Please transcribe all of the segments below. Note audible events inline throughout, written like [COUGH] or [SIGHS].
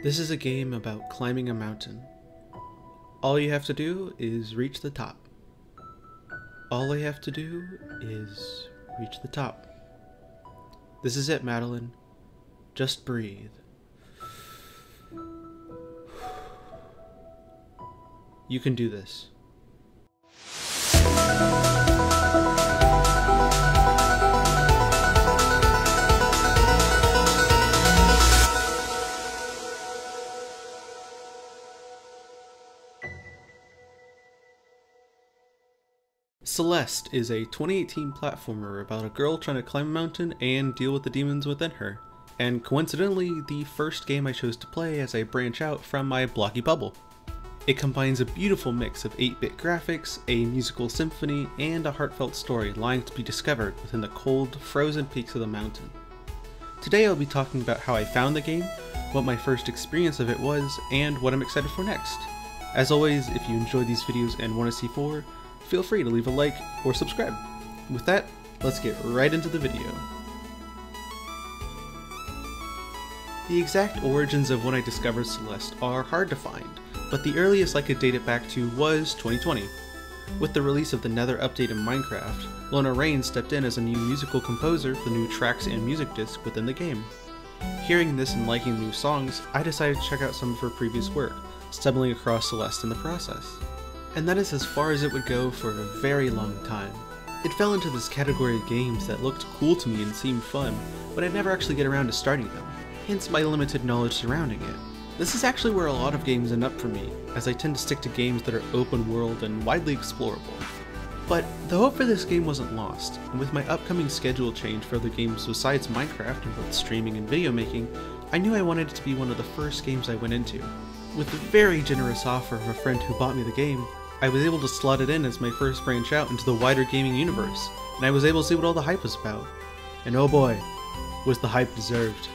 This is a game about climbing a mountain. All you have to do is reach the top. All I have to do is reach the top. This is it, Madeline. Just breathe. [SIGHS] You can do this. Celeste is a 2018 platformer about a girl trying to climb a mountain and deal with the demons within her, and coincidentally, the first game I chose to play as I branch out from my blocky bubble. It combines a beautiful mix of 8-bit graphics, a musical symphony, and a heartfelt story lying to be discovered within the cold, frozen peaks of the mountain. Today I'll be talking about how I found the game, what my first experience of it was, and what I'm excited for next. As always, if you enjoy these videos and want to see more, feel free to leave a like or subscribe. With that, let's get right into the video. The exact origins of when I discovered Celeste are hard to find, but the earliest I could date it back to was 2020. With the release of the Nether update in Minecraft, Lena Raine stepped in as a new musical composer for new tracks and music disc within the game. Hearing this and liking new songs, I decided to check out some of her previous work, stumbling across Celeste in the process and that is as far as it would go for a very long time. It fell into this category of games that looked cool to me and seemed fun, but I'd never actually get around to starting them, hence my limited knowledge surrounding it. This is actually where a lot of games end up for me, as I tend to stick to games that are open world and widely explorable. But the hope for this game wasn't lost, and with my upcoming schedule change for other games besides Minecraft in both streaming and video making, I knew I wanted it to be one of the first games I went into. With the very generous offer of a friend who bought me the game, I was able to slot it in as my first branch out into the wider gaming universe, and I was able to see what all the hype was about. And oh boy, was the hype deserved.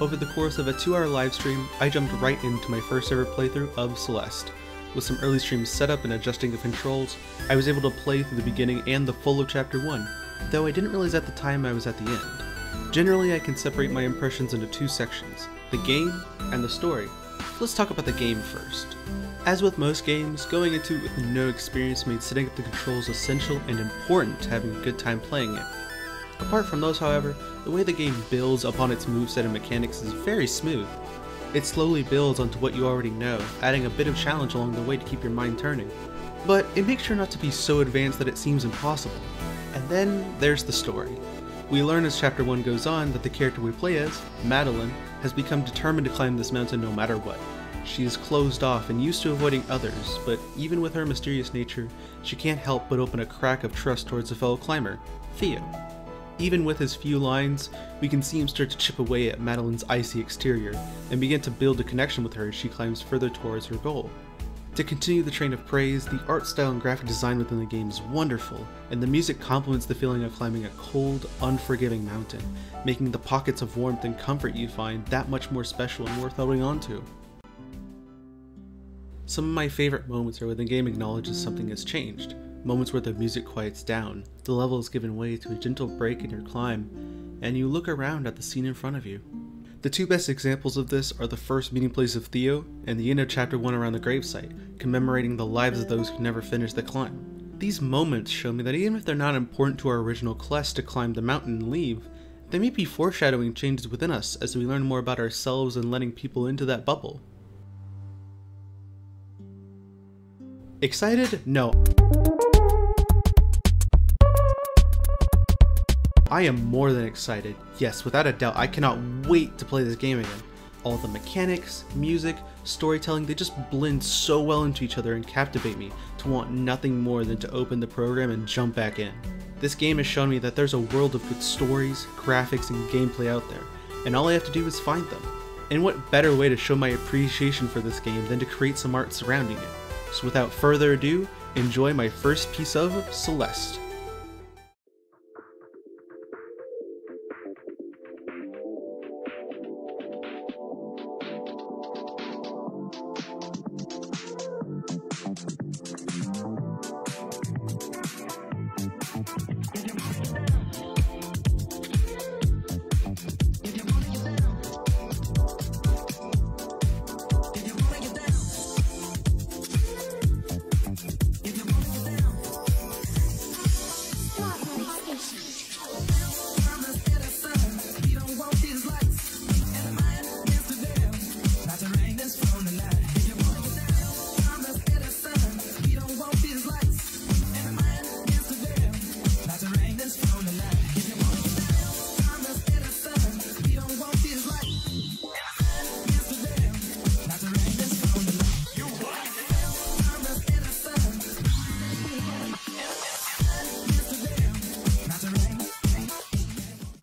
Over the course of a 2 hour livestream, I jumped right into my first ever playthrough of Celeste. With some early stream setup and adjusting of controls, I was able to play through the beginning and the full of Chapter 1, though I didn't realize at the time I was at the end. Generally, I can separate my impressions into two sections, the game and the story let's talk about the game first. As with most games, going into it with no experience made setting up the controls essential and important to having a good time playing it. Apart from those however, the way the game builds upon its moveset and mechanics is very smooth. It slowly builds onto what you already know, adding a bit of challenge along the way to keep your mind turning. But it makes sure not to be so advanced that it seems impossible. And then there's the story. We learn as chapter 1 goes on that the character we play as, Madeline, has become determined to climb this mountain no matter what. She is closed off and used to avoiding others, but even with her mysterious nature, she can't help but open a crack of trust towards a fellow climber, Theo. Even with his few lines, we can see him start to chip away at Madeline's icy exterior, and begin to build a connection with her as she climbs further towards her goal. To continue the train of praise, the art style and graphic design within the game is wonderful, and the music complements the feeling of climbing a cold, unforgiving mountain, making the pockets of warmth and comfort you find that much more special and worth holding on to. Some of my favorite moments are when the game acknowledges something has changed, moments where the music quiets down, the level is given way to a gentle break in your climb, and you look around at the scene in front of you. The two best examples of this are the first meeting place of Theo and the end of chapter 1 around the gravesite, commemorating the lives of those who never finished the climb. These moments show me that even if they're not important to our original quest to climb the mountain and leave, they may be foreshadowing changes within us as we learn more about ourselves and letting people into that bubble. Excited? No. I am more than excited. Yes, without a doubt, I cannot wait to play this game again. All the mechanics, music, storytelling, they just blend so well into each other and captivate me to want nothing more than to open the program and jump back in. This game has shown me that there's a world of good stories, graphics, and gameplay out there, and all I have to do is find them. And what better way to show my appreciation for this game than to create some art surrounding it. So without further ado, enjoy my first piece of Celeste.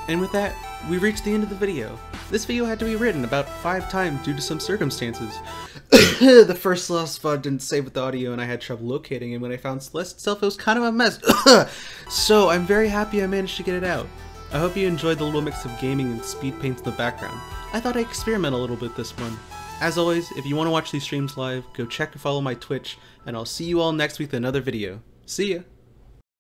And with that, we reached the end of the video. This video had to be written about five times due to some circumstances. [COUGHS] the first Celeste file didn't save with the audio and I had trouble locating and when I found Celeste itself it was kind of a mess. [COUGHS] so I'm very happy I managed to get it out. I hope you enjoyed the little mix of gaming and speed paints in the background. I thought I'd experiment a little bit this one. As always, if you want to watch these streams live, go check and follow my Twitch, and I'll see you all next week with another video. See ya!